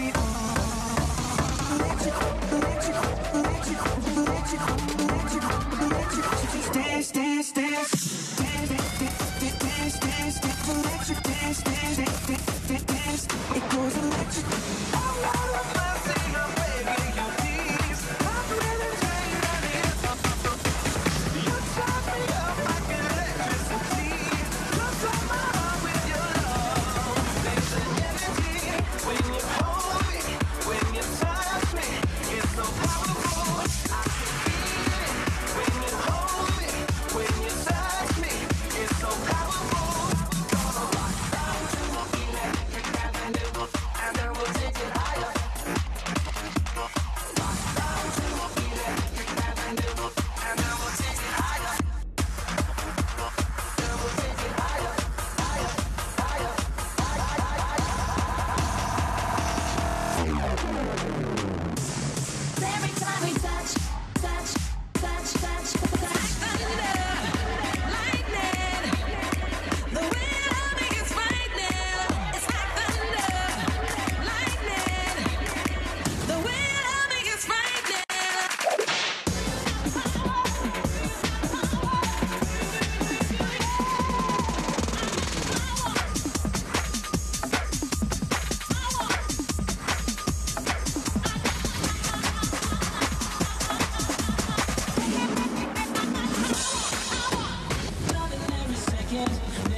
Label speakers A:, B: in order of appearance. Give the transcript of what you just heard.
A: it on. Electric, electric, electric, electric, Every time we touch weekends